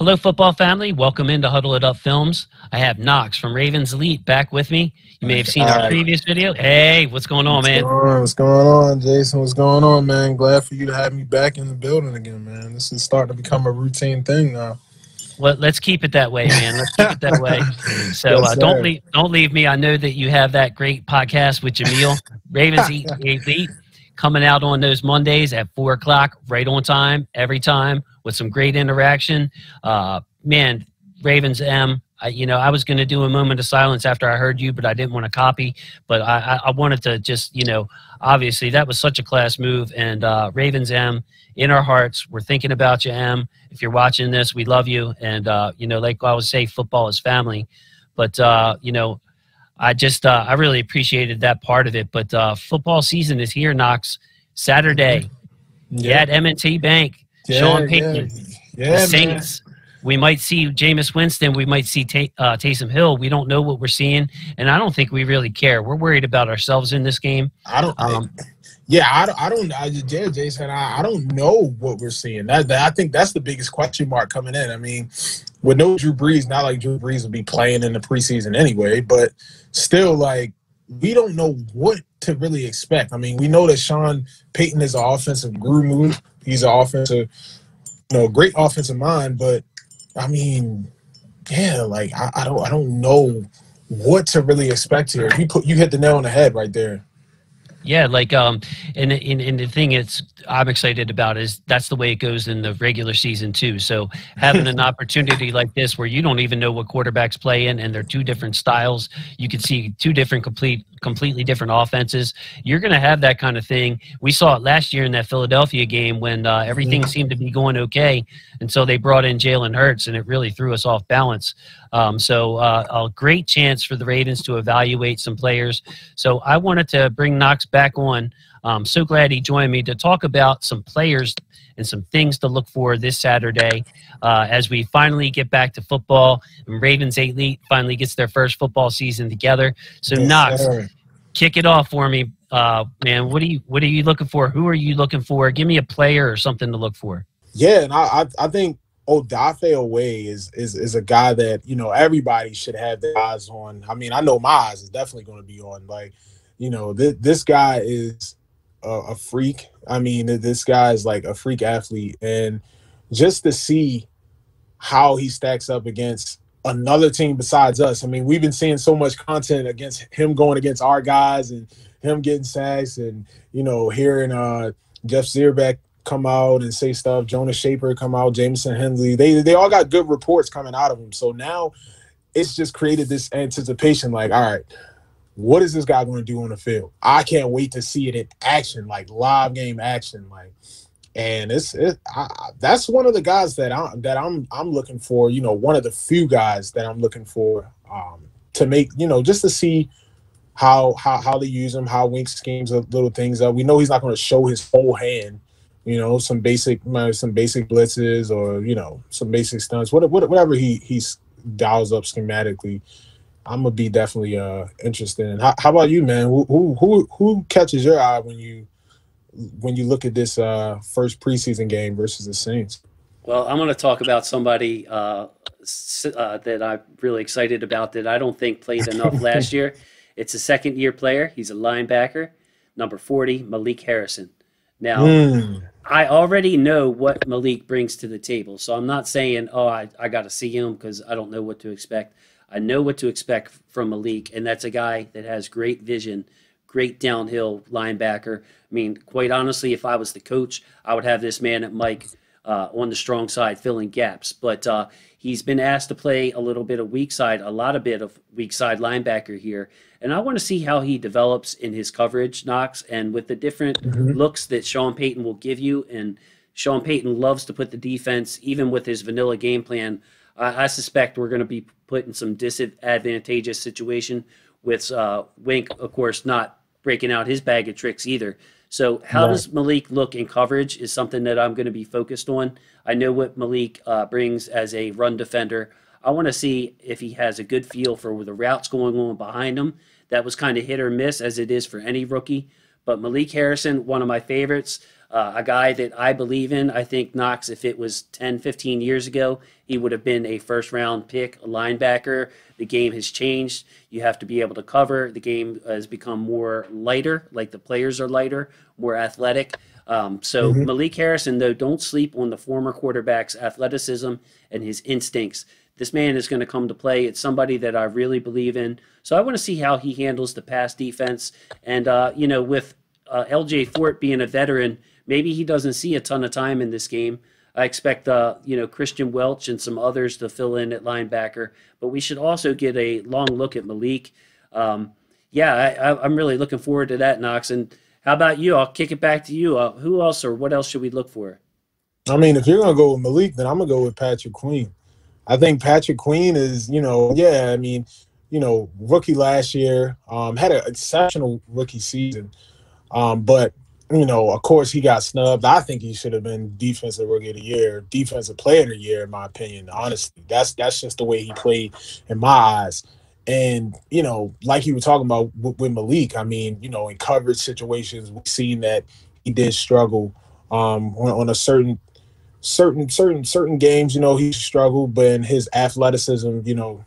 Hello, football family. Welcome into Huddle It Up Films. I have Knox from Ravens Elite back with me. You may have seen our previous video. Hey, what's going on, What's man? going on? What's going on, Jason? What's going on, man? Glad for you to have me back in the building again, man. This is starting to become a routine thing now. Well, let's keep it that way, man. Let's keep it that way. So Yes, uh, don't leave, don't leave me. I know that you have that great podcast with Jameel Ravens Elite Elite coming out on those Mondays at four o'clock, right on time, every time, with some great interaction. Uh, man, Ravens M. I, you know, I was going to do a moment of silence after I heard you, but I didn't want to copy. But I, I, wanted to just, you know, obviously that was such a class move. And uh, Ravens M, in our hearts, we're thinking about you, M. If you're watching this, we love you. And, uh, you know, like I always say, football is family. But, uh, you know, I just, uh, I really appreciated that part of it. But uh, football season is here, Knox. Saturday, yeah. at M&T Bank. Sean Payton, Yeah, the man. Saints. We might see Jameis Winston. We might see Ta- uh, Taysom Hill. We don't know what we're seeing, and I don't think we really care. We're worried about ourselves in this game. I don't. Um, yeah, I, don't- I don't. I yeah, Jason. I, I don't know what we're seeing. That, that I think that's the biggest question mark coming in. I mean, with no Drew Brees, not like Drew Brees would be playing in the preseason anyway, but still, like we don't know what to really expect. I mean, we know that Sean Payton is an offensive guru. He's an offensive, you know, great offensive mind, but I mean, yeah, like I, I don't, I don't know what to really expect here. You put, you hit the nail on the head right there. Yeah, like um, and, and and the thing it's I'm excited about is that's the way it goes in the regular season too. So having an opportunity like this where you don't even know what quarterbacks play in, and they're two different styles, you can see two different complete completely different offenses. You're going to have that kind of thing. We saw it last year in that Philadelphia game when uh, everything seemed to be going okay and so they brought in Jalen Hurts, and it really threw us off balance. Um, so uh, a great chance for the Ravens to evaluate some players. So I wanted to bring Knox back on. I'm so glad he joined me to talk about some players and some things to look for this Saturday uh, as we finally get back to football and Ravens Elite finally gets their first football season together. So Yes, Knox, sir. kick it off for me, uh, man. What are you What are you looking for? Who are you looking for? Give me a player or something to look for. Yeah, and I I, think Odafe Oweh is is is a guy that you know everybody should have their eyes on. I mean, I know my eyes is definitely going to be on. Like, you know, this this guy is a, a freak. I mean, this guy is like a freak athlete, and just to see how he stacks up against another team besides us. I mean, we've been seeing so much content against him going against our guys and him getting sacks, and you know, hearing uh Jeff Zrebiec come out and say stuff. Jonas Shaffer come out, Jamison Hensley. They they all got good reports coming out of him. So now it's just created this anticipation. Like, all right, what is this guy going to do on the field? I can't wait to see it in action, like live game action. Like, and it's it, I, that's one of the guys that I'm that I'm I'm looking for. You know, one of the few guys that I'm looking for um, to make you know just to see how how how they use him, how Wink schemes of little things up. We know he's not going to show his whole hand. You know, some basic uh, some basic blitzes or you know some basic stunts. What, what, whatever he he dials up schematically. I'm gonna be definitely uh interested in. How, how about you, man? Who, who who who catches your eye when you when you look at this uh first preseason game versus the Saints? Well, I'm going to talk about somebody uh, uh, that I'm really excited about that I don't think played enough last year. It's a second year player. He's a linebacker, number 40, Malik Harrison. Now, Mm, I already know what Malik brings to the table. So I'm not saying, oh, I, I got to see him because I don't know what to expect. I know what to expect from Malik, and that's a guy that has great vision, great downhill linebacker. I mean, quite honestly, if I was the coach, I would have this man at Mike uh, on the strong side filling gaps. But uh, he's been asked to play a little bit of weak side, a lot of bit of weak side linebacker here. And I want to see how he develops in his coverage, Knox, and with the different Mhm. looks that Sean Payton will give you. And Sean Payton loves to put the defense, even with his vanilla game plan. I, I suspect we're going to be put in some disadvantageous situation with uh, Wink, of course, not breaking out his bag of tricks either. So, how Right. does Malik look in coverage is something that I'm going to be focused on. I know what Malik uh, brings as a run defender. I want to see if he has a good feel for the routes going on behind him. That was kind of hit or miss, as it is for any rookie. But Malik Harrison, one of my favorites, uh, a guy that I believe in. I think Knox, if it was 10, 15 years ago, he would have been a first round pick, a linebacker. The game has changed. You have to be able to cover. The game has become more lighter, like the players are lighter, more athletic. Um, so mm-hmm. Malik Harrison, though, don't sleep on the former quarterback's athleticism and his instincts. This man is going to come to play. It's somebody that I really believe in. So I want to see how he handles the pass defense. And, uh, you know, with uh, LJ Fort being a veteran, maybe he doesn't see a ton of time in this game. I expect, uh, you know, Kristian Welch and some others to fill in at linebacker, but we should also get a long look at Malik. Um, yeah, I, am really looking forward to that, Knox. And how about you? I'll kick it back to you. Uh, who else or what else should we look for? I mean, if you're going to go with Malik, then I'm going to go with Patrick Queen. I think Patrick Queen is, you know, yeah, I mean, you know, rookie last year, um, had an exceptional rookie season. Um, but you know, of course, he got snubbed. I think he should have been defensive rookie of the year, defensive player of the year, in my opinion. Honestly, that's that's just the way he played in my eyes. And you know, like you were talking about with, with Malik, I mean, you know, in coverage situations, we've seen that he did struggle um, on, on a certain certain certain certain games. You know, he struggled, but his athleticism, you know,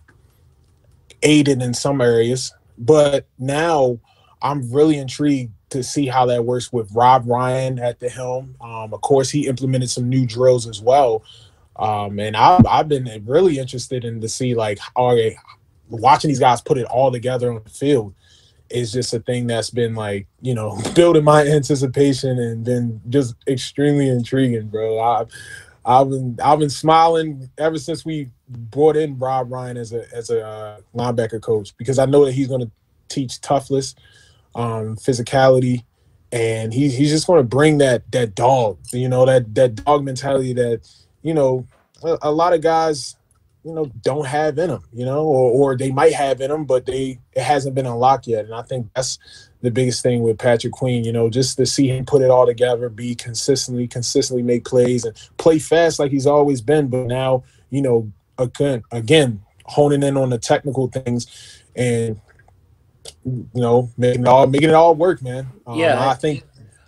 aided in some areas. But now, I'm really intrigued to see how that works with Rob Ryan at the helm. Um, of course, he implemented some new drills as well. Um, and I've, I've been really interested in to see like, okay, watching these guys put it all together on the field is just a thing that's been like, you know, building my anticipation and been just extremely intriguing, bro. I, I've been I've been smiling ever since we brought in Rob Ryan as a as a uh, linebacker coach because I know that he's going to teach toughness um, physicality, and he, he's just going to bring that that dog, you know, that that dog mentality that you know a, a, lot of guys, you know, don't have in them, you know, or or they might have in them, but they it hasn't been unlocked yet. And I think that's the biggest thing with Patrick Queen, you know, just to see him put it all together, be consistently, consistently make plays and play fast like he's always been. But now, you know, again, again, honing in on the technical things and you know, making it all making it all work, man. Um, yeah, I think.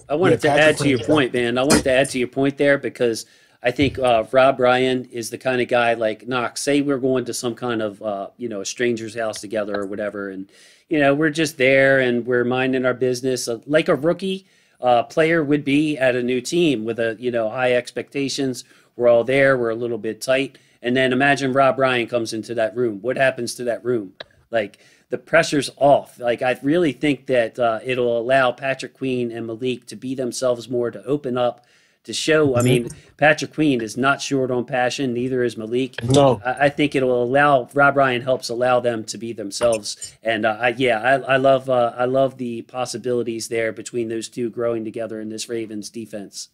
I wanted yeah, to add to your point, man. I wanted to add to your point there because I think uh, Rob Ryan is the kind of guy like Knox. Say we're going to some kind of uh, you know a stranger's house together or whatever, and you know we're just there and we're minding our business uh, like a rookie uh, player would be at a new team with a you know high expectations. We're all there. We're a little bit tight, and then imagine Rob Ryan comes into that room. What happens to that room? Like the pressure's off. Like I really think that uh, it'll allow Patrick Queen and Malik to be themselves more, to open up, to show. I mean, mm-hmm. Patrick Queen is not short on passion. Neither is Malik. No, I, I think it'll allow Rob Ryan helps allow them to be themselves. And uh, I, yeah, I, I love uh, I love the possibilities there between those two growing together in this Ravens defense.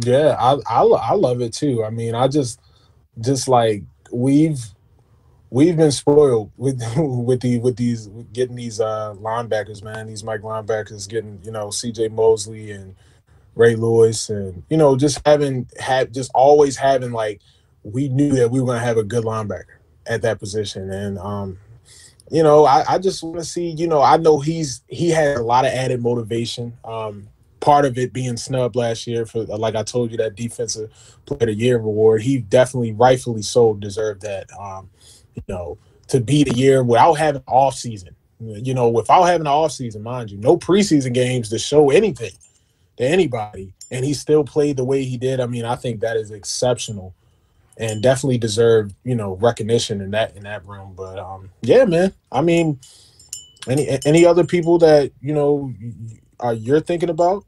Yeah, I, I I love it too. I mean, I just just like we've we've been spoiled with with the with these with getting these uh linebackers, man. These Mike linebackers getting you know C.J. Mosley and Ray Lewis, and you know just having had just always having like we knew that we were gonna have a good linebacker at that position, and um, you know I, I just want to see you know I know he's he had a lot of added motivation. Um, part of it being snubbed last year for like I told you that defensive player of the year award. He definitely rightfully so deserved that. Um, you know, to beat the year without having off season. You know, without having an off season, mind you, no preseason games to show anything to anybody, and he still played the way he did. I mean, I think that is exceptional, and definitely deserved you know recognition in that in that room. But um, yeah, man. I mean, any any other people that you know are you're thinking about?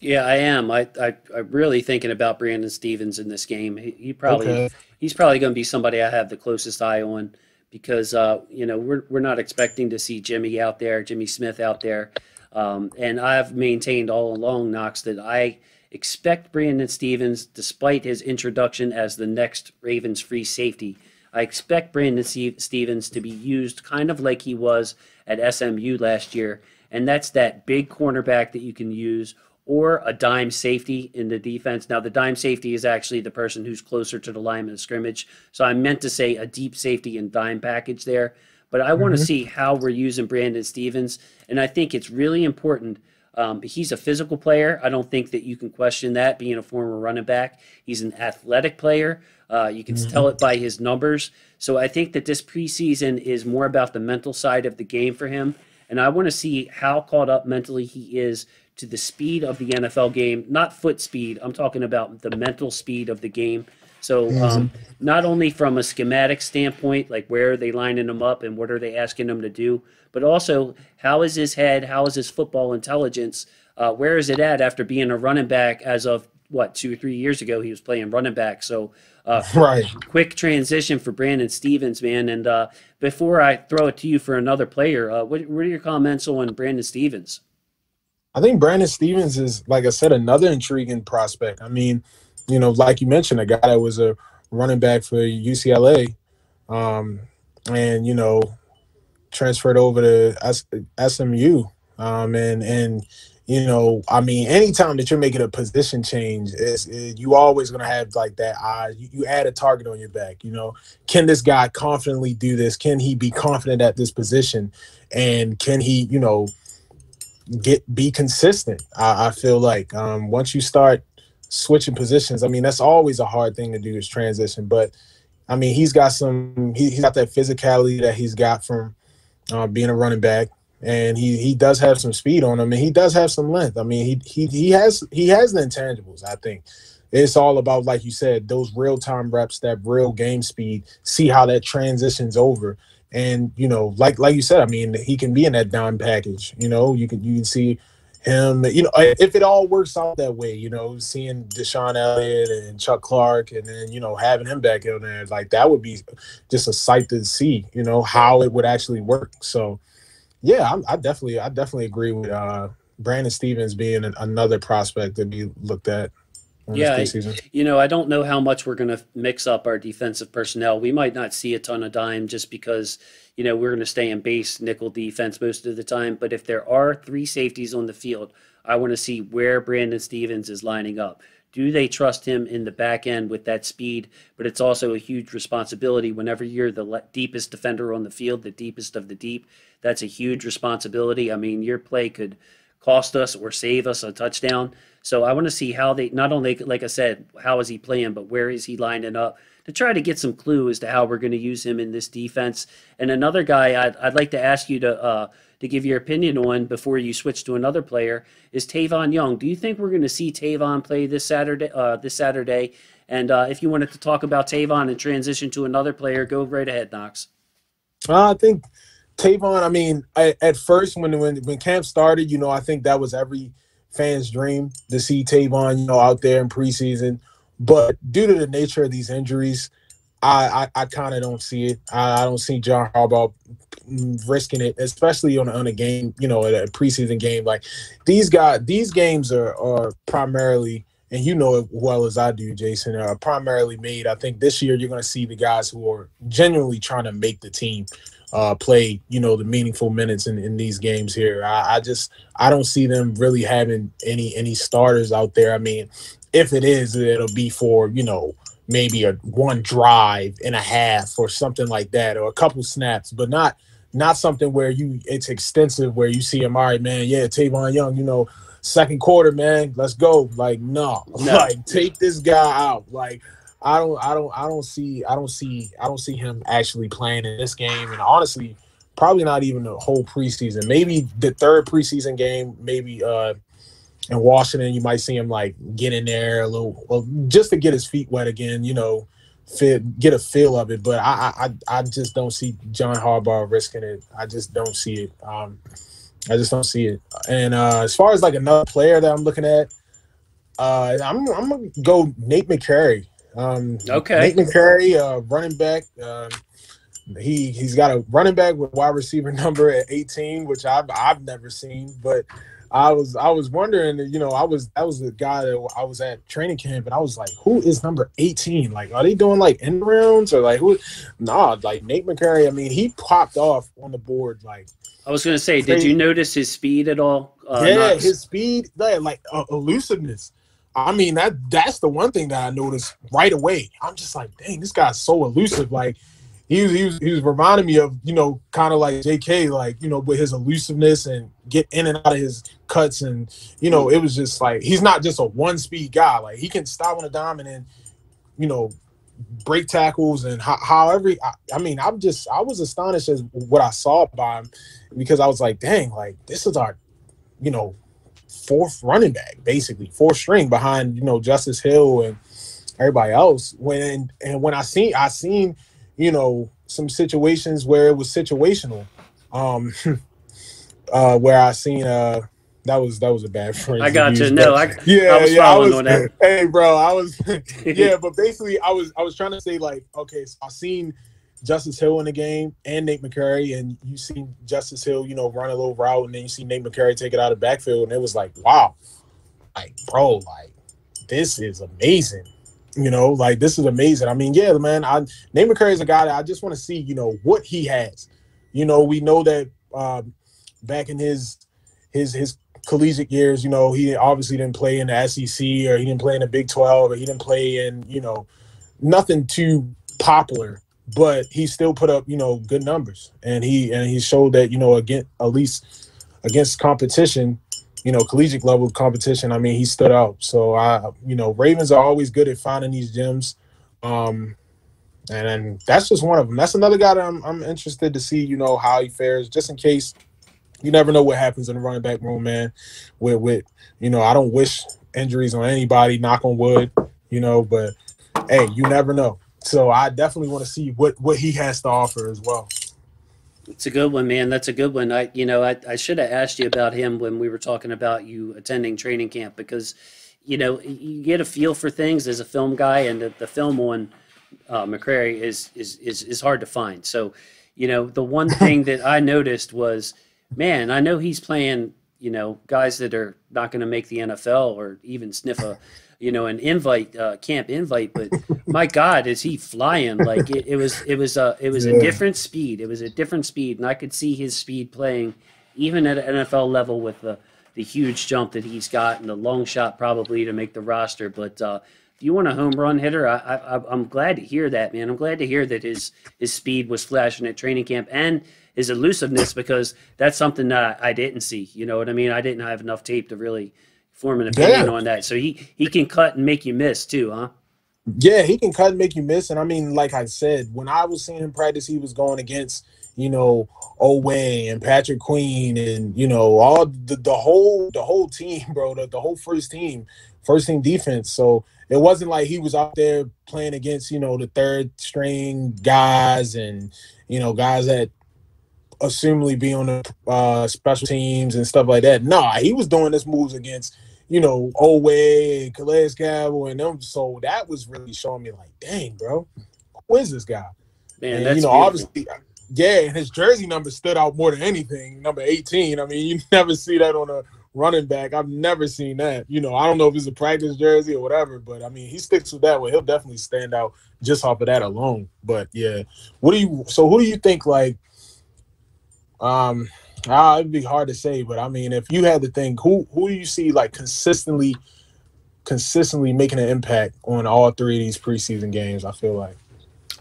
Yeah, I am. I, I I'm really thinking about Brandon Stephens in this game. He, he probably okay. he's probably going to be somebody I have the closest eye on because uh, you know we're we're not expecting to see Jimmy out there, Jimmy Smith out there, um, and I've maintained all along Knox that I expect Brandon Stephens, despite his introduction as the next Ravens free safety, I expect Brandon Stephens to be used kind of like he was at SMU last year, and that's that big cornerback that you can use or a dime safety in the defense. Now, the dime safety is actually the person who's closer to the line of scrimmage. So I meant to say a deep safety and dime package there. But I mm-hmm. want to see how we're using Brandon Stephens, And I think it's really important Um, he's a physical player. I don't think that you can question that being a former running back. He's an athletic player. Uh, you can mm-hmm. tell it by his numbers. So I think that this preseason is more about the mental side of the game for him. And I want to see how caught up mentally he is to the speed of the NFL game, not foot speed. I'm talking about the mental speed of the game. So um, not only from a schematic standpoint, like where are they lining them up and what are they asking them to do, but also how is his head, how is his football intelligence, uh, where is it at after being a running back as of what two or three years ago he was playing running back. So uh, right, quick transition for Brandon Stephens, man. And uh, before I throw it to you for another player, uh, what, what are your comments on Brandon Stephens? I think Brandon Stephens is, like I said, another intriguing prospect. I mean, you know, like you mentioned, a guy that was a running back for UCLA, um, and you know, transferred over to SMU, um, and and you know, I mean, anytime that you're making a position change, it's, it, you always gonna have like that eye. You, you, add a target on your back. You know, can this guy confidently do this? Can he be confident at this position? And can he, you know, get be consistent? I, I feel like um, once you start switching positions, I mean, that's always a hard thing to do is transition. But I mean, he's got some. He, he's got that physicality that he's got from uh, being a running back and he he does have some speed on him, and he does have some length. I mean, he he he has he has the intangibles. I think it's all about, like you said, those real time reps, that real game speed. See how that transitions over, and you know, like like you said, I mean, he can be in that dime package. You know, you can you can see him. You know, if it all works out that way, you know, seeing DeShon Elliott and Chuck Clark, and then you know having him back in there, like that would be just a sight to see. You know how it would actually work. So yeah, I'm, i definitely, I definitely agree with uh, Brandon Stephens being an, another prospect to be looked at. Yeah, you know, I don't know how much we're going to mix up our defensive personnel. We might not see a ton of dime just because you know we're going to stay in base nickel defense most of the time. But if there are three safeties on the field, I want to see where Brandon Stephens is lining up. Do they trust him in the back end with that speed? But it's also a huge responsibility whenever you're the deepest defender on the field, the deepest of the deep. That's a huge responsibility. I mean, your play could cost us or save us a touchdown. So I want to see how they not only, like I said, how is he playing, but where is he lining up to try to get some clue as to how we're going to use him in this defense. And another guy I'd, I'd like to ask you to uh, to give your opinion on before you switch to another player is Tavon Young. Do you think we're going to see Tavon play this Saturday? Uh, this Saturday, and uh, if you wanted to talk about Tavon and transition to another player, go right ahead, Knox. Uh, I think Tavon. I mean, I, at first when when when camp started, you know, I think that was every fan's dream to see Tavon, you know, out there in preseason. But due to the nature of these injuries, I I, I kind of don't see it. I, I, don't see John Harbaugh risking it, especially on on a game, you know, a preseason game. Like these guys, these games are are primarily, and you know it well as I do, Jason, are primarily made. I think this year you're going to see the guys who are genuinely trying to make the team uh, play, you know, the meaningful minutes in, in these games here. I, I just I don't see them really having any any starters out there. I mean, if it is, it'll be for you know maybe a one drive and a half or something like that, or a couple snaps, but not not something where you it's extensive where you see him. All right, man, yeah, Tavon Young, you know, second quarter, man, let's go. Like, no, no. like take this guy out. Like, I don't, I don't, I don't see, I don't see, I don't see him actually playing in this game. And honestly, probably not even the whole preseason. Maybe the third preseason game, maybe uh in Washington, you might see him like get in there a little, well, just to get his feet wet again. You know, fit, get a feel of it. But I, I, I just don't see John Harbaugh risking it. I just don't see it. Um, I just don't see it. And uh, as far as like another player that I'm looking at, uh, I'm, I'm gonna go Nate McCrary. Um, okay, Nate McCrary, uh, running back. Um, he he's got a running back with wide receiver number at 18, which I've I've never seen, but I was I was wondering, you know, I was that was the guy that I was at training camp, and I was like, who is number eighteen? Like, are they doing like end rounds or like who? Nah, like Nate McCrary. I mean, he popped off on the board like. I was gonna say, did you notice his speed at all? Uh, yeah, his speed, like, like uh, elusiveness. I mean, that that's the one thing that I noticed right away. I'm just like, dang, this guy's so elusive. Like, he was, he was he was reminding me of you know kind of like J.K. like you know with his elusiveness and get in and out of his cuts and you know it was just like he's not just a one speed guy like he can stop on a dime and then you know break tackles and how, however I, I mean I'm just I was astonished as what I saw by him because I was like dang like this is our you know fourth running back basically fourth string behind you know Justice Hill and everybody else when and when I seen I seen you know, some situations where it was situational. Um, uh, where I seen uh that was that was a bad phrase. I got you. No, I yeah, I was yeah. I was, Hey, bro, I was yeah, but basically, I was I was trying to say like, okay, so I seen Justice Hill in the game and Nate McCrary, and you seen Justice Hill, you know, run a little route, and then you see Nate McCrary take it out of backfield, and it was like, wow, like, bro, like, this is amazing. You know, like this is amazing. I mean, yeah, man. I Nate McCrary is a guy that I just want to see. You know what he has. You know, we know that um, back in his his his collegiate years, you know, he obviously didn't play in the SEC or he didn't play in the Big Twelve or he didn't play in you know nothing too popular, but he still put up you know good numbers and he and he showed that you know again at least against competition you know, collegiate level competition, I mean, he stood out. So I, you know, Ravens are always good at finding these gems. Um, and then that's just one of them. That's another guy that I'm, I'm interested to see, you know, how he fares, just in case. You never know what happens in the running back room, man. With with you know, I don't wish injuries on anybody, knock on wood, you know, but hey, you never know. So I definitely want to see what what he has to offer as well. It's a good one, man. That's a good one. I, you know, I, I should have asked you about him when we were talking about you attending training camp because, you know, you get a feel for things as a film guy, and the, the film on uh, McCrary is, is is is hard to find. So, you know, the one thing that I noticed was, man, I know he's playing, you know, guys that are not going to make the NFL or even sniff a you know, an invite, uh, camp invite, but my God, is he flying? Like it, it was, it was, a, it was yeah. a different speed. It was a different speed, and I could see his speed playing even at an NFL level with the the huge jump that he's got and the long shot probably to make the roster. But uh, if you want a home run hitter, I, I, I'm glad to hear that, man. I'm glad to hear that his his speed was flashing at training camp and his elusiveness because that's something that I didn't see. You know what I mean? I didn't have enough tape to really form an opinion yeah. on that. So he he can cut and make you miss too, huh? Yeah, he can cut and make you miss. And I mean, like I said, when I was seeing him practice, he was going against you know Oweh and Patrick Queen and you know all the, the whole the whole team, bro, the, the whole first team, first team defense. So it wasn't like he was out there playing against you know the third string guys and you know guys that assumably be on the uh, special teams and stuff like that. No, nah, he was doing his moves against you know, Oweh and Calais Campbell and them. So that was really showing me like, dang, bro, who is this guy? Man, and, you know, beautiful. obviously, yeah, and his jersey number stood out more than anything. Number 18. I mean, you never see that on a running back. I've never seen that. You know, I don't know if it's a practice jersey or whatever, but I mean, he sticks with that one. He'll definitely stand out just off of that alone. But yeah, what do you? So who do you think like? Um, Ah, it'd be hard to say, but I mean, if you had to think, who who do you see like consistently, consistently making an impact on all three of these preseason games? I feel like.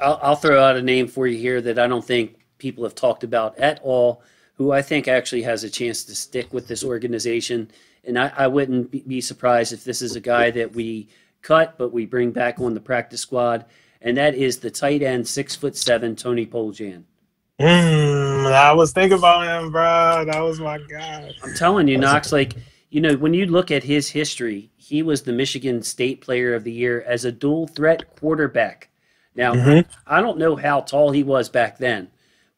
I'll, I'll throw out a name for you here that I don't think people have talked about at all. Who I think actually has a chance to stick with this organization, and I, I wouldn't be surprised if this is a guy that we cut, but we bring back on the practice squad, and that is the tight end, six foot seven, Tony Poljan. Mm, I was thinking about him, bro. That was my guy. I'm telling you, Knox. Like you know, when you look at his history, he was the Michigan State Player of the Year as a dual threat quarterback. Now, mm-hmm. I don't know how tall he was back then,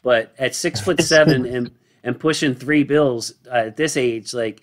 but at six foot seven and and pushing three bills uh, at this age, like,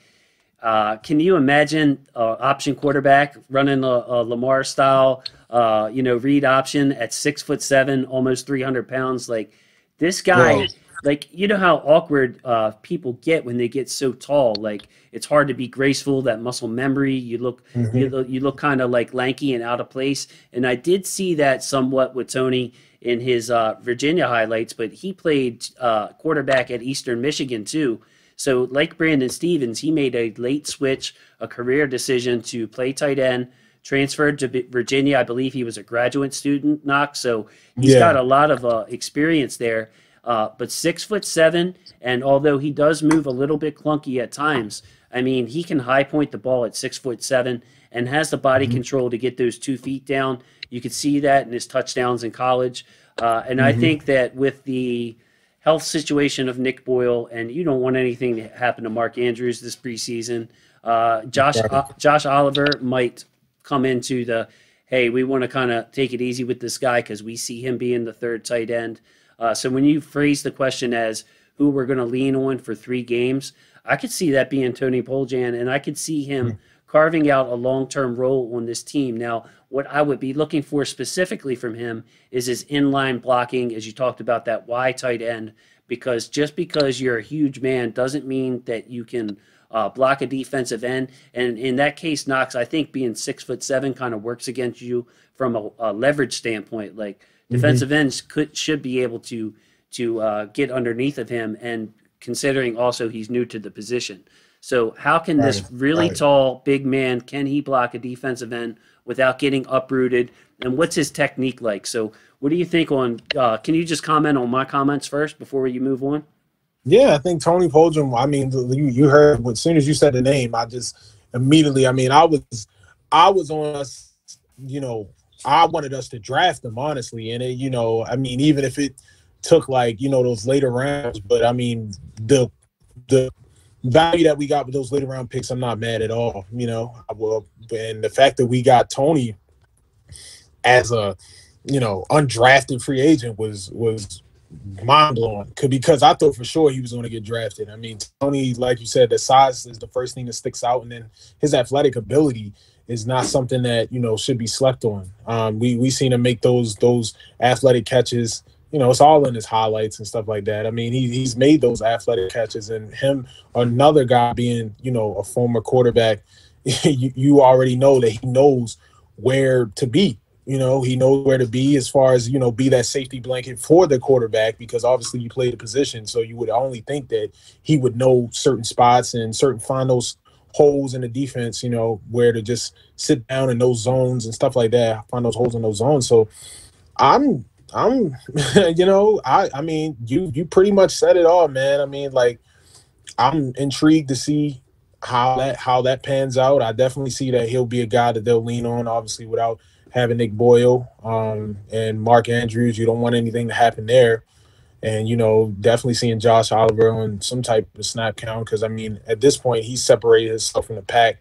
uh, can you imagine uh, option quarterback running a, a Lamar style, uh, you know, read option at six foot seven, almost three hundred pounds, like this guy, Whoa. like, you know how awkward uh, people get when they get so tall. Like, it's hard to be graceful. That muscle memory. You look, mm-hmm. you look, you look kind of like lanky and out of place. And I did see that somewhat with Tony in his uh, Virginia highlights, but he played uh, quarterback at Eastern Michigan too. So, like Brandon Stephens, he made a late switch, a career decision to play tight end transferred to Virginia. I believe he was a graduate student, Knox. So he's Yeah. got a lot of uh, experience there. Uh, but six foot seven, and although he does move a little bit clunky at times, I mean he can high point the ball at six foot seven and has the body control to get those two feet down. You could see that in his touchdowns in college. Uh, and I think that with the health situation of Nick Boyle, and you don't want anything to happen to Mark Andrews this preseason. Uh, Josh Josh Oliver might come into the hey, we want to kind of take it easy with this guy because we see him being the third tight end. Uh, so when you phrase the question as who we're going to lean on for three games, I could see that being Tony Poljan, and I could see him carving out a long-term role on this team. Now, what I would be looking for specifically from him is his inline blocking, as you talked about that Y tight end, because just because you're a huge man doesn't mean that you can uh, block a defensive end. And in that case, Knox, I think being six foot seven kind of works against you from a, a leverage standpoint. Like defensive ends could should be able to to uh, get underneath of him, and considering also he's new to the position. So how can this really right. tall big man can he block a defensive end without getting uprooted? And what's his technique like? So what do you think on? Uh, can you just comment on my comments first before you move on? Yeah, I think Tony Poljan. I mean, you you heard as soon as you said the name, I just immediately. I mean, I was I was on us. You know, I wanted us to draft him honestly, and it. You know, I mean, even if it took like you know those later rounds, but I mean the the value that we got with those later round picks, I'm not mad at all. You know, I will, and the fact that we got Tony as a you know undrafted free agent was was mind blowing because I thought for sure he was going to get drafted. I mean, Tony, like you said, the size is the first thing that sticks out, and then his athletic ability is not something that you know should be slept on. Um, we we seen him make those those athletic catches. You know, it's all in his highlights and stuff like that. I mean, he he's made those athletic catches, and him another guy being you know a former quarterback, you, you already know that he knows where to be you know, he knows where to be as far as, you know, be that safety blanket for the quarterback because obviously you play the position. So you would only think that he would know certain spots and certain find those holes in the defense, you know, where to just sit down in those zones and stuff like that, find those holes in those zones. So I'm I'm you know, I I mean, you you pretty much said it all, man. I mean, like I'm intrigued to see how that how that pans out. I definitely see that he'll be a guy that they'll lean on, obviously without having Nick Boyle um, and Mark Andrews. You don't want anything to happen there. And, you know, definitely seeing Josh Oliver on some type of snap count because, I mean, at this point, he's separated himself from the pack.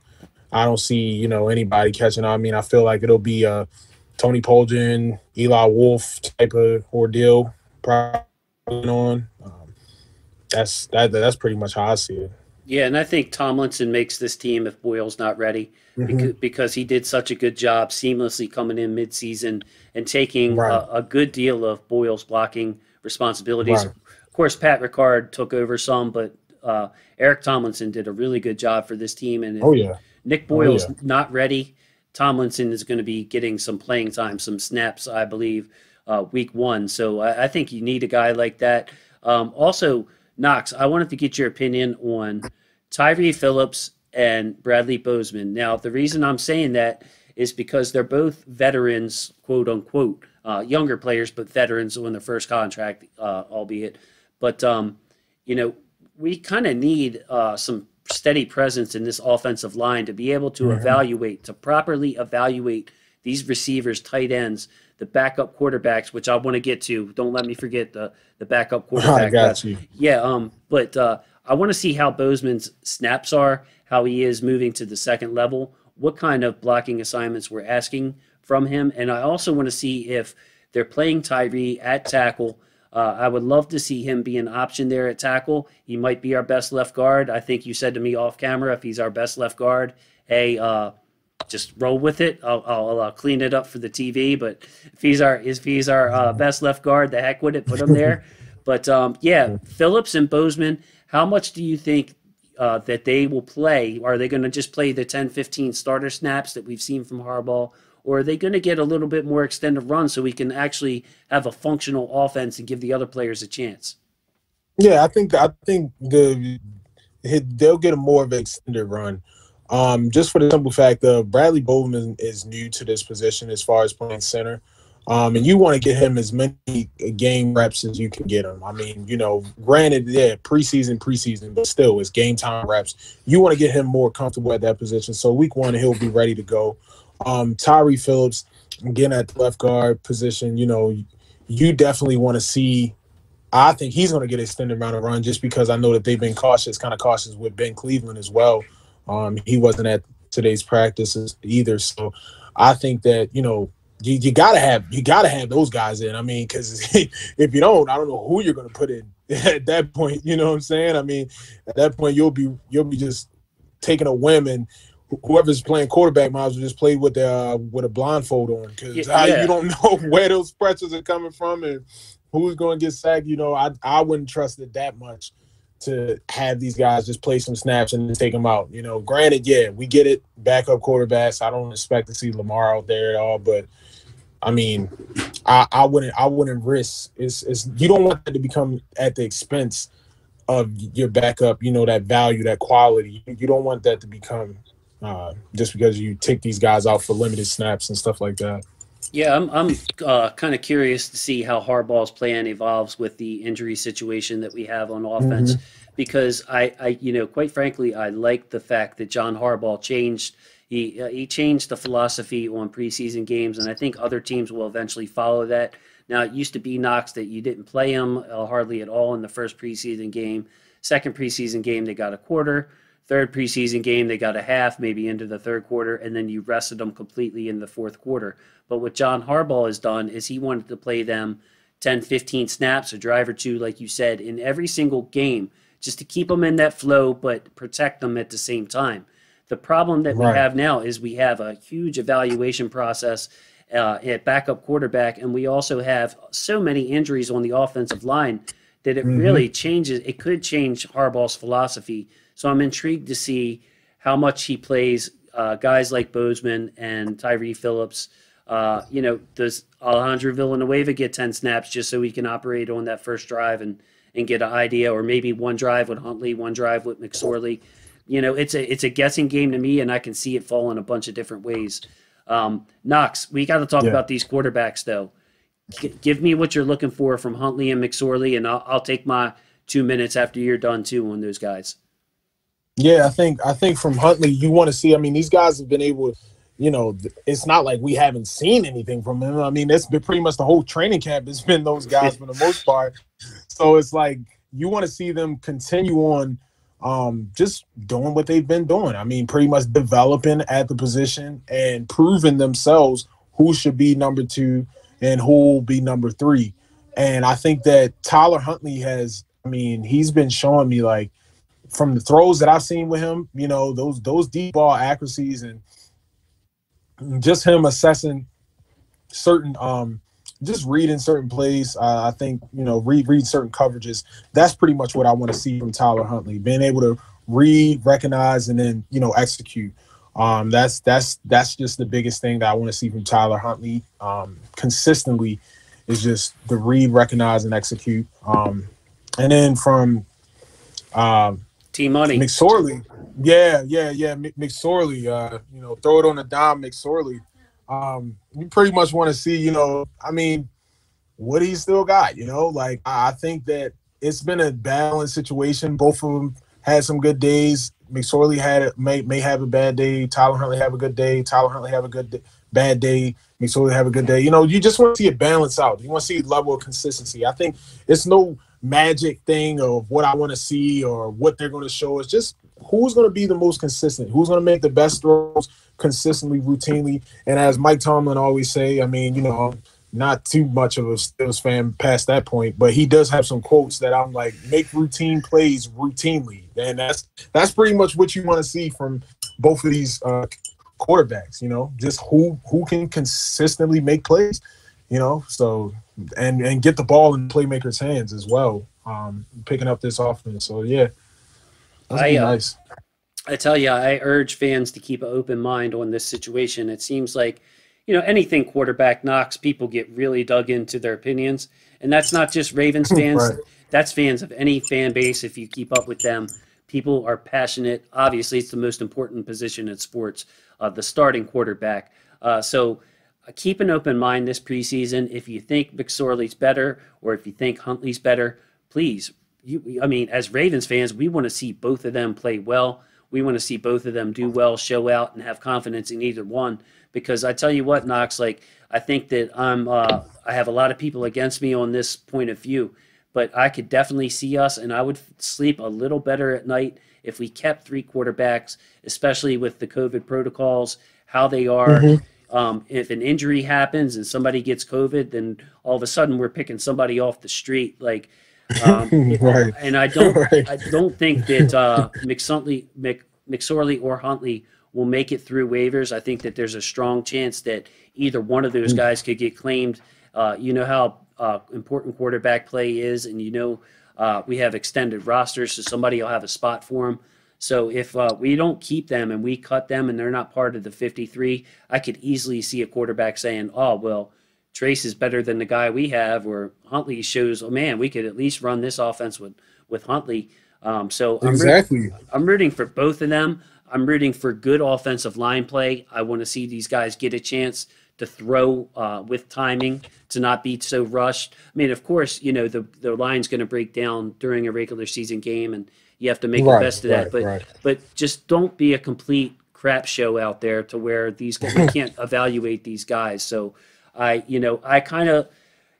I don't see, you know, anybody catching on. I mean, I feel like it'll be a Tony Poljan, Eli Wolf type of ordeal probably on. Um, that's that. That's pretty much how I see it. Yeah, and I think Tomlinson makes this team if Boyle's not ready Mhm. because, because he did such a good job seamlessly coming in midseason and taking Right. a, a good deal of Boyle's blocking responsibilities. Right. Of course, Pat Ricard took over some, but uh, Eric Tomlinson did a really good job for this team. And if Oh yeah, Nick Boyle's yeah. not ready, Tomlinson is going to be getting some playing time, some snaps, I believe, uh, week one. So I, I think you need a guy like that. Um, also, Knox, I wanted to get your opinion on Tyre Phillips and Bradley Bozeman. Now, the reason I'm saying that is because they're both veterans, quote unquote, uh, younger players, but veterans on their first contract, uh, albeit. But, um, you know, we kind of need uh, some steady presence in this offensive line to be able to Mhm. evaluate, to properly evaluate these receivers, tight ends, the backup quarterbacks, which I want to get to. Don't let me forget the the backup quarterback. I got you. Yeah, um, but uh, I want to see how Bozeman's snaps are, how he is moving to the second level, what kind of blocking assignments we're asking from him, and I also want to see if they're playing Tyre at tackle. Uh, I would love to see him be an option there at tackle. He might be our best left guard. I think you said to me off camera if he's our best left guard, hey, uh, just roll with it. I'll, I'll uh, clean it up for the TV. But if he's our if he's our uh, best left guard, the heck with it, put him there. but um, yeah, Phillips and Bozeman. How much do you think uh, that they will play? Are they going to just play the 10, 15 starter snaps that we've seen from Harbaugh? Or are they going to get a little bit more extended run so we can actually have a functional offense and give the other players a chance? Yeah, I think I think the they'll get a more of an extended run. Um, just for the simple fact that Bradley Bozeman is new to this position as far as playing center. Um, and you want to get him as many game reps as you can get him. I mean, you know, granted, yeah, preseason, preseason, but still, it's game time reps. You want to get him more comfortable at that position. So week one, he'll be ready to go. Um, Tyre Phillips, again at the left guard position, you know, you definitely want to see. I think he's going to get extended amount of run just because I know that they've been cautious, kind of cautious with Ben Cleveland as well. Um, he wasn't at today's practices either, so I think that you know you, you gotta have you gotta have those guys in. I mean, because if you don't, I don't know who you're gonna put in at that point. You know what I'm saying? I mean, at that point you'll be you'll be just taking a whim and whoever's playing quarterback might as well just play with the uh, with a blindfold on because yeah, yeah. you don't know where those pressures are coming from and who's going to get sacked. You know, I I wouldn't trust it that much to have these guys just play some snaps and take them out. You know, granted, yeah, we get it, backup quarterbacks. I don't expect to see Lamar out there at all, but I mean, I, I wouldn't I wouldn't risk. It's, it's you don't want that to become at the expense of your backup. You know that value, that quality. You don't want that to become uh, just because you take these guys out for limited snaps and stuff like that. Yeah, I'm I'm uh, kind of curious to see how Harbaugh's plan evolves with the injury situation that we have on offense, mm-hmm. because I, I, you know, quite frankly, I like the fact that John Harbaugh changed he uh, he changed the philosophy on preseason games, and I think other teams will eventually follow that. Now it used to be Knox that you didn't play him uh, hardly at all in the first preseason game. Second preseason game they got a quarter. Third preseason game they got a half, maybe into the third quarter, and then you rested them completely in the fourth quarter. But what John Harbaugh has done is he wanted to play them 10, 15 snaps, a drive or two, like you said, in every single game, just to keep them in that flow, but protect them at the same time. The problem that right. we have now is we have a huge evaluation process uh, at backup quarterback, and we also have so many injuries on the offensive line that it mm-hmm. really changes. It could change Harbaugh's philosophy. So I'm intrigued to see how much he plays uh, guys like Bozeman and Tyre Phillips. Uh, you know, does Alejandro Villanueva get 10 snaps just so he can operate on that first drive and, and get an idea, or maybe one drive with Huntley, one drive with McSorley? You know, it's a it's a guessing game to me, and I can see it fall in a bunch of different ways. Um, Knox, we got to talk yeah. about these quarterbacks though. G- give me what you're looking for from Huntley and McSorley, and I'll, I'll take my two minutes after you're done too on those guys. Yeah, I think I think from Huntley, you want to see. I mean, these guys have been able. to You know, it's not like we haven't seen anything from them. I mean, it's been pretty much the whole training camp has been those guys for the most part. So it's like you want to see them continue on um, just doing what they've been doing. I mean, pretty much developing at the position and proving themselves who should be number two and who will be number three. And I think that Tyler Huntley has, I mean, he's been showing me like from the throws that I've seen with him, you know, those those deep ball accuracies and just him assessing certain um just reading certain plays. Uh, I think you know read read certain coverages. That's pretty much what I want to see from Tyler Huntley, being able to read, recognize, and then you know execute. Um, that's that's that's just the biggest thing that I want to see from Tyler Huntley um, consistently is just the read, recognize, and execute. Um, and then from um, T Money McSorley, yeah, yeah, yeah, McSorley. Uh, you know, throw it on the dime, McSorley um, you pretty much want to see, you know, I mean, what he still got, you know, like I think that it's been a balanced situation. Both of them had some good days. McSorley had may may have a bad day. Tyler Huntley have a good day. Tyler Huntley have a good day, bad day. McSorley have a good day. You know, you just want to see it balance out. You want to see level of consistency. I think it's no magic thing of what I want to see or what they're going to show. It's just who's going to be the most consistent, who's going to make the best throws consistently, routinely. And as Mike Tomlin always say, I mean, you know, not too much of a Steelers fan past that point, but he does have some quotes that I'm like, make routine plays routinely, and that's that's pretty much what you want to see from both of these uh, quarterbacks. You know, just who who can consistently make plays. You know, so and and get the ball in playmakers' hands as well, um, picking up this offense. So yeah, I, uh, nice. I tell you, I urge fans to keep an open mind on this situation. It seems like, you know, anything quarterback Knox, people get really dug into their opinions. And that's not just Ravens fans, right. that's fans of any fan base if you keep up with them. people are passionate. Obviously, it's the most important position in sports, uh, the starting quarterback. Uh, so uh, keep an open mind this preseason. If you think McSorley's better or if you think Huntley's better, please. You, I mean, as Ravens fans, we want to see both of them play well. We want to see both of them do well, show out, and have confidence in either one. Because I tell you what, Knox, like I think that I'm, uh, I have a lot of people against me on this point of view but I could definitely see us, and I would sleep a little better at night if we kept three quarterbacks, especially with the COVID protocols, how they are. Mm-hmm. Um, if an injury happens and somebody gets COVID, then all of a sudden we're picking somebody off the street. Like, um, right. and I don't, right. I don't think that uh, McSuntley, Mc, McSorley or Huntley will make it through waivers. I think that there's a strong chance that either one of those mm. guys could get claimed. Uh, you know how uh, important quarterback play is, and you know uh, we have extended rosters, so somebody will have a spot for them. So if uh, we don't keep them and we cut them and they're not part of the 53, I could easily see a quarterback saying, "Oh well, Trace is better than the guy we have," or Huntley shows, "Oh man, we could at least run this offense with with Huntley." Um, so I'm exactly, rooting, I'm rooting for both of them. I'm rooting for good offensive line play. I want to see these guys get a chance to throw uh, with timing to not be so rushed. I mean, of course, you know the the line's going to break down during a regular season game, and you have to make right, the best of that. Right, but right. but just don't be a complete crap show out there to where these guys, we can't evaluate these guys. So I you know I kind of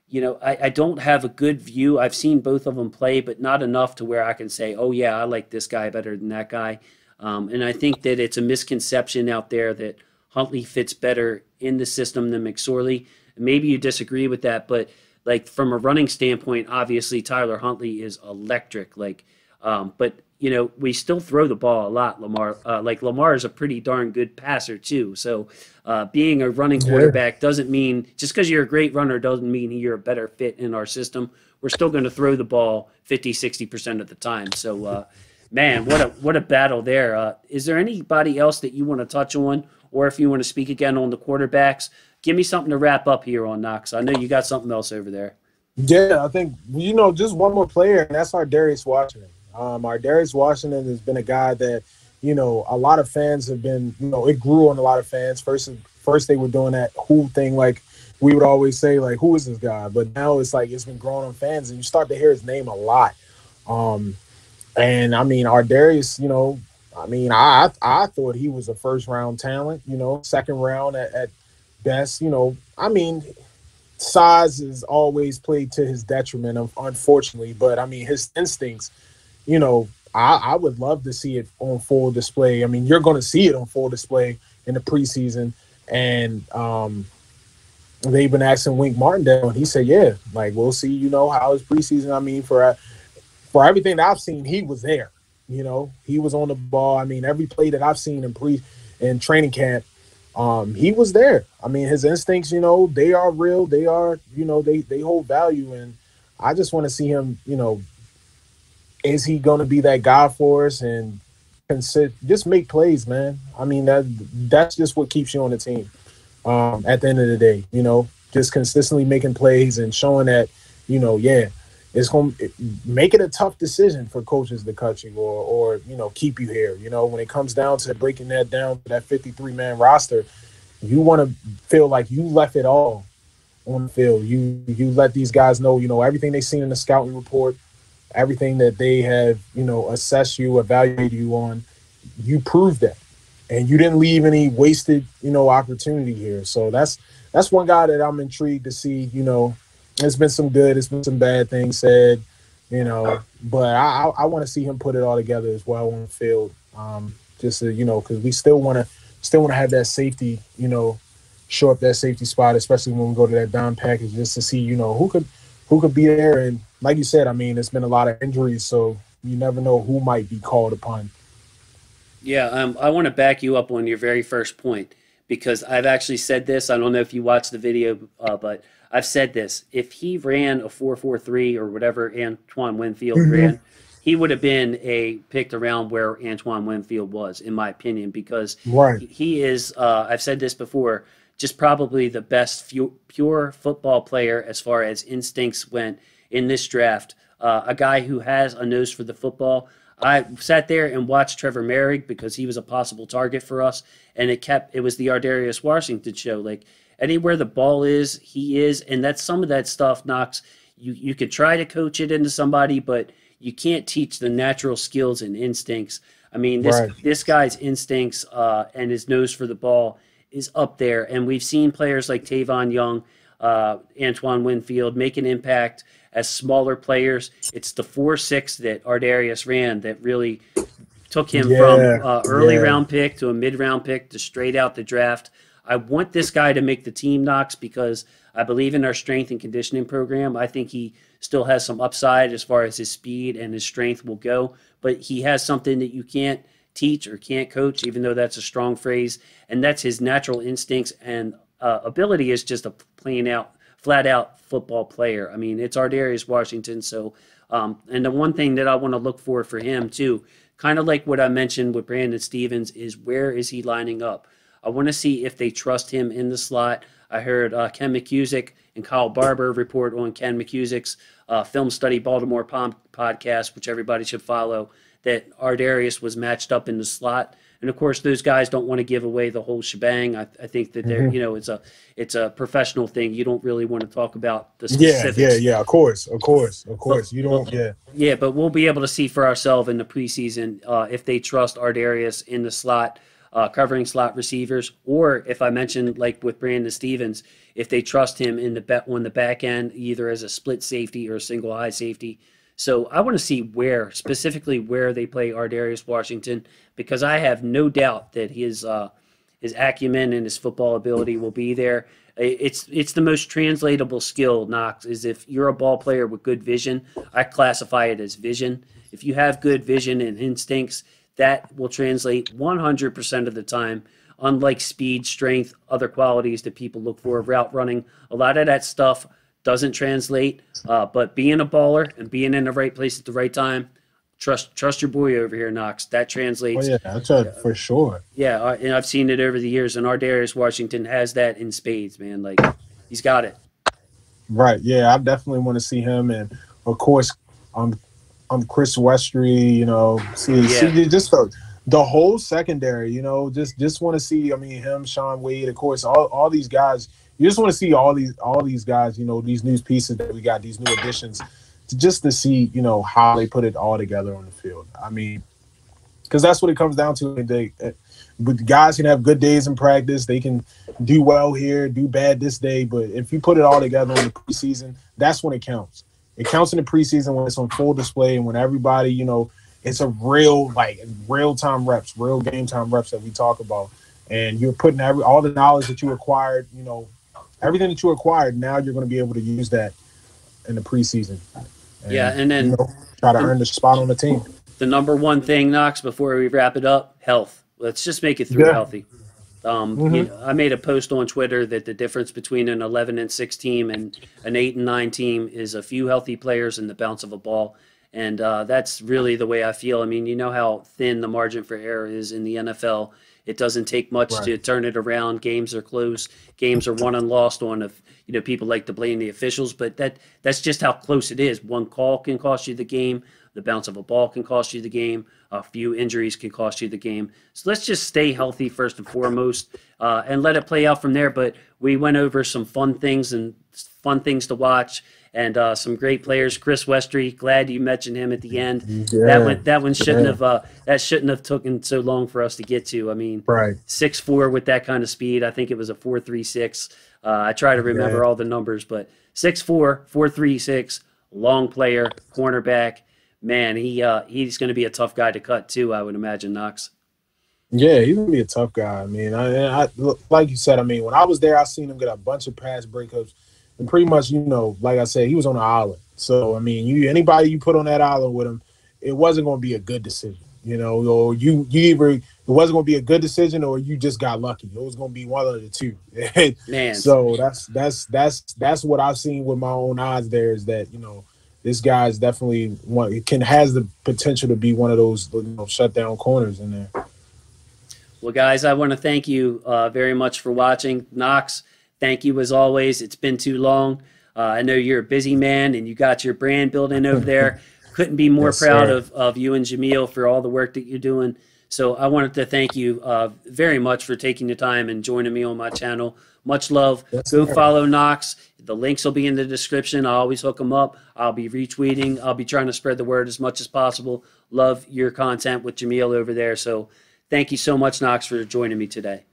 you know I, I don't have a good view. I've seen both of them play, but not enough to where I can say, oh yeah, I like this guy better than that guy. Um, and I think that it's a misconception out there that Huntley fits better in the system than McSorley. Maybe you disagree with that, but like from a running standpoint, obviously Tyler Huntley is electric. Like, um, but you know we still throw the ball a lot. Lamar, uh, like Lamar is a pretty darn good passer too. So uh, being a running quarterback yeah. doesn't mean just because you're a great runner doesn't mean you're a better fit in our system. We're still going to throw the ball 50, 60 percent of the time. So. Uh, man, what a what a battle there. Uh, is there anybody else that you want to touch on or if you want to speak again on the quarterbacks, give me something to wrap up here on Knox. I know you got something else over there. Yeah, I think you know just one more player, and that's Ar'Darius Washington. Um, Ar'Darius Washington has been a guy that you know a lot of fans have been. You know, it grew on a lot of fans. First, first they were doing that who thing, like we would always say, like who is this guy? But now it's like it's been growing on fans, and you start to hear his name a lot. Um, and I mean, Ar'Darius, you know, I mean, I I thought he was a first round talent, you know, second round at, at best. You know, I mean, size is always played to his detriment, unfortunately. But I mean, his instincts, you know, I, I would love to see it on full display. I mean, you're going to see it on full display in the preseason, and um, they've been asking Wink Martindale, and he said, "Yeah, like we'll see. You know how his preseason. I mean, for for everything that I've seen, he was there." You know, he was on the ball. I mean, every play that I've seen in pre in training camp, um, he was there. I mean, his instincts, you know, they are real. They are, you know, they they hold value, and I just want to see him. You know, is he going to be that guy for us and consider just make plays, man? I mean, that that's just what keeps you on the team. Um, at the end of the day, you know, just consistently making plays and showing that, you know, yeah, it's going to make it a tough decision for coaches to cut you or or you know keep you here. You know, when it comes down to breaking that down to that 53 man roster, you want to feel like you left it all on the field. You you let these guys know, you know, everything they've seen in the scouting report, everything that they have, you know, assessed you, evaluated you on, you proved that. And you didn't leave any wasted, you know, opportunity here. So that's that's one guy that I'm intrigued to see, you know, it's been some good, it's been some bad things said, you know, but I I, I want to see him put it all together as well on the field. Um, just to, you know, because we still want to still want to have that safety, you know, show up that safety spot, especially when we go to that down package, just to see, you know, who could who could be there. And like you said, I mean, it's been a lot of injuries, so you never know who might be called upon. Yeah, um, I want to back you up on your very first point because I've actually said this. I don't know if you watched the video, uh, but I've said this. If he ran a 4-4-3 or whatever Antoine Winfield mm-hmm. ran, he would have been a picked around where Antoine Winfield was, in my opinion, because right. he is. Uh, I've said this before. Just probably the best pure football player as far as instincts went in this draft. Uh, a guy who has a nose for the football. I sat there and watched Trevor Moehrig because he was a possible target for us, and it kept it was the Ar'Darius Washington show. Like anywhere the ball is, he is, and that's some of that stuff. Knox, you you could try to coach it into somebody, but you can't teach the natural skills and instincts. I mean, this right. this guy's instincts uh, and his nose for the ball is up there, and we've seen players like Tavon Young, uh, Antoine Winfield make an impact as smaller players. It's the four six that Ar'Darius ran that really took him yeah, from uh, early yeah. round pick to a mid round pick to straight out the draft. I want this guy to make the team Knox because I believe in our strength and conditioning program. I think he still has some upside as far as his speed and his strength will go, but he has something that you can't teach or can't coach, even though that's a strong phrase, and that's his natural instincts and uh, ability is just a plain out flat out football player. I mean, it's Ar'Darius Washington. So, um, and the one thing that I want to look for for him too, kind of like what I mentioned with Brandon Stephens, is where is he lining up? I want to see if they trust him in the slot. I heard uh, Ken McKusick and Kyle Barber report on Ken McKusick's uh, Film Study Baltimore podcast, which everybody should follow, that Ar'Darius was matched up in the slot and of course those guys don't want to give away the whole shebang. I, I think that they're mm-hmm. you know it's a it's a professional thing. You don't really want to talk about the specifics. Yeah, yeah, yeah. Of course, of course, of course. But, you don't. Yeah. Yeah, but we'll be able to see for ourselves in the preseason uh, if they trust Ar'Darius in the slot. Uh, covering slot receivers, or if I mentioned like with Brandon Stephens, if they trust him in the bet on the back end, either as a split safety or a single high safety. So I want to see where specifically where they play Ar'Darius Washington because I have no doubt that his uh, his acumen and his football ability will be there. It's it's the most translatable skill. Knox is if you're a ball player with good vision. I classify it as vision. If you have good vision and instincts, that will translate 100% of the time. Unlike speed, strength, other qualities that people look for, route running, a lot of that stuff doesn't translate. Uh, but being a baller and being in the right place at the right time, trust trust your boy over here, Knox. That translates. Oh yeah, that's a, for sure. Yeah, uh, and I've seen it over the years, and our Ar'Darius Washington has that in spades, man. Like he's got it. Right. Yeah, I definitely want to see him, and of course, I'm I'm Chris Westry. You know, see, yeah. see just the the whole secondary. You know, just just want to see. I mean, him, Shaun Wade, of course, all all these guys you just want to see all these all these guys, you know, these new pieces that we got, these new additions, to just to see, you know, how they put it all together on the field. I mean, because that's what it comes down to. They, eh, but guys can have good days in practice. They can do well here, do bad this day. But if you put it all together in the preseason, that's when it counts. It counts in the preseason when it's on full display and when everybody, you know, it's a real like real time reps, real game time reps that we talk about. And you're putting every all the knowledge that you acquired, you know, everything that you acquired, now you're going to be able to use that in the preseason. And, yeah, and then you know, try to earn the spot on the team. The number one thing, Knox, before we wrap it up, health. Let's just make it through yeah. healthy. Um, mm-hmm. you know, I made a post on Twitter that the difference between an 11 and 6 team and an 8 and 9 team is a few healthy players and the bounce of a ball. And uh, that's really the way I feel. I mean, you know how thin the margin for error is in the NFL. It doesn't take much right. to turn it around. Games are close. Games are won and lost on of you know people like to blame the officials, but that that's just how close it is. One call can cost you the game. The bounce of a ball can cost you the game. A few injuries can cost you the game. So let's just stay healthy first and foremost, uh, and let it play out from there. But we went over some fun things and fun things to watch and uh, some great players. Chris Westry, glad you mentioned him at the end. Yeah, that one, that one shouldn't yeah. have uh, that shouldn't have taken so long for us to get to. I mean, right, six four with that kind of speed. I think it was a four three six. Uh, I try to remember yeah. all the numbers, but six four, four three six, long player, cornerback. Man, he uh, he's going to be a tough guy to cut too. I would imagine Knox. Yeah, he's gonna be a tough guy. I mean, I, I like you said. I mean, when I was there, I seen him get a bunch of pass breakups and pretty much, you know, like I said, he was on the island. So I mean, you anybody you put on that island with him, it wasn't going to be a good decision. You know, or you you either it wasn't going to be a good decision or you just got lucky. It was going to be one of the two. Man. so that's that's that's that's what I've seen with my own eyes. There is that you know this guy is definitely one It can has the potential to be one of those you know, shutdown corners in there. Well, guys, I want to thank you uh, very much for watching. Knox, thank you as always. It's been too long. Uh, I know you're a busy man and you got your brand building over there. couldn't be more Yes, proud sir. of, of you and Jameel for all the work that you're doing. So I wanted to thank you uh, very much for taking the time and joining me on my channel. Much love. Yes, Go sir. follow Knox. The links will be in the description. I always hook them up. I'll be retweeting. I'll be trying to spread the word as much as possible. Love your content with Jameel over there. So thank you so much, Knox, for joining me today.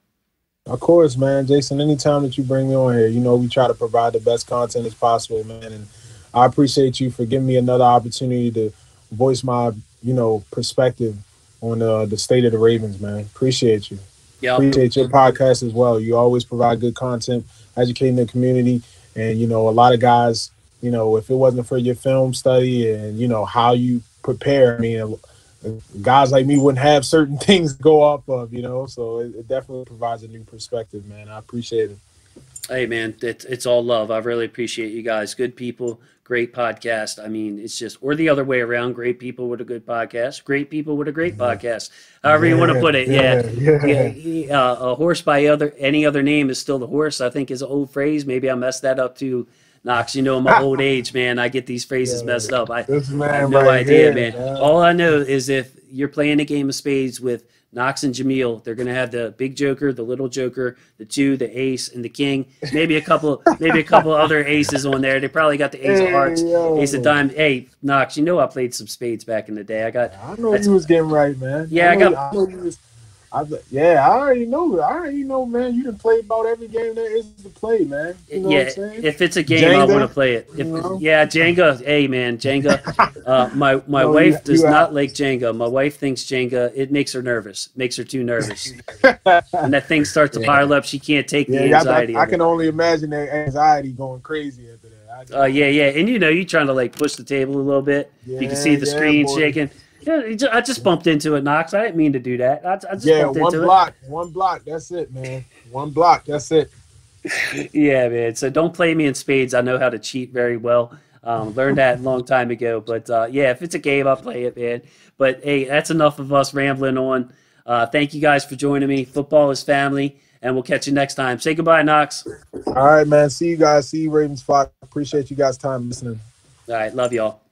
Of course, man, Jason. Anytime that you bring me on here, you know we try to provide the best content as possible, man. And I appreciate you for giving me another opportunity to voice my, you know, perspective on uh, the state of the Ravens, man. Appreciate you. Yeah. Appreciate your podcast as well. You always provide good content, educating the community, and you know a lot of guys. You know, if it wasn't for your film study and you know how you prepare, I mean, guys like me wouldn't have certain things to go off of. You know, so it, it definitely provides a new perspective, man. I appreciate it. Hey man, it's it's all love. I really appreciate you guys. Good people, great podcast. I mean, it's just or the other way around. Great people with a good podcast. Great people with a great podcast. However you want to put it. Yeah. yeah, Yeah, uh, a horse by other any other name is still the horse. I think is an old phrase. Maybe I messed that up too, Knox. You know, in my old age, man. I get these phrases Yeah. messed up. I, man I have no right idea, here, man. All I know is if you're playing a game of spades with Knox and Jameel, they're gonna have the big joker, the little joker, the two, the ace, and the king. Maybe a couple, maybe a couple other aces on there. They probably got the ace of hearts, yo. ace of diamonds. Hey, Knox, you know I played some spades back in the day. I got I know you was getting right, man. Yeah, I know, got- I know you was. I, yeah, I already know. I already know, man. You can play about every game there is to play, man. You know yeah, what I'm saying? if it's a game, I want to play it. If, you know? Yeah, Jenga. Hey, man, Jenga. Uh, my my No, wife you- does you not have- like Jenga. My wife thinks Jenga. It makes her nervous. Makes her too nervous. and that thing starts to Yeah. pile up. She can't take yeah, the yeah, I, anxiety. I can only imagine that anxiety going crazy after that. I, Uh, yeah, yeah, and you know, you're trying to like push the table a little bit. you can see the yeah, screen boy. shaking. Yeah, I just bumped into it, Knox. I didn't mean to do that. I, I just yeah, bumped one into block, one block. That's it, man. One block. That's it. it. Yeah, man. So don't play me in spades. I know how to cheat very well. Um, learned that a long time ago. But uh, yeah, if it's a game, I'll play it, man. But hey, that's enough of us rambling on. Uh, thank you guys for joining me. Football is family, and we'll catch you next time. Say goodbye, Knox. All right, man. See you guys. See you, Ravens. Flock. Appreciate you guys' time listening. All right, love y'all.